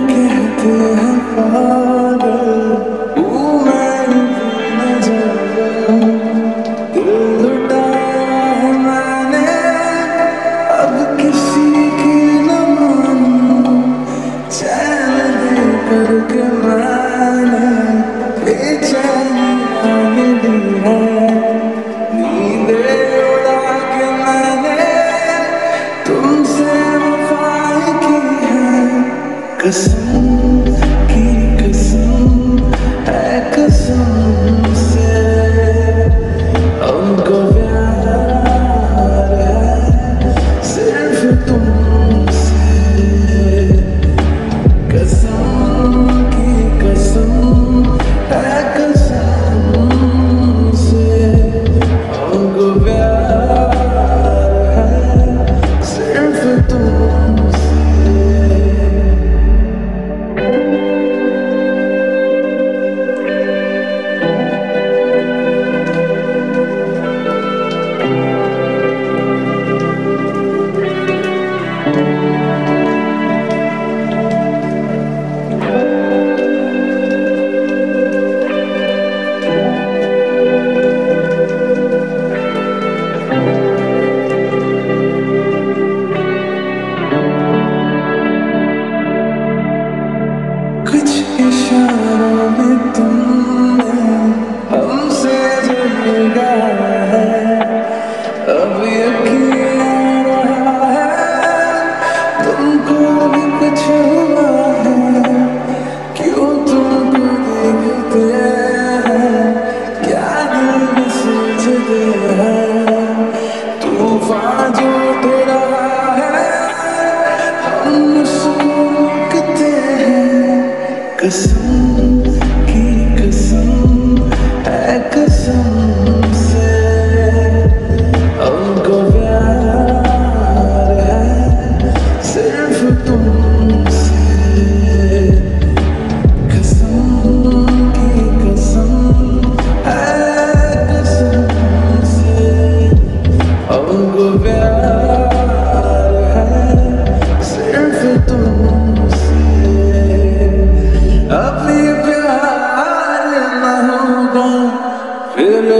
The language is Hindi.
look at the Father. Cause कसम की कसम है कसम से उनको है सिर्फ़ तुम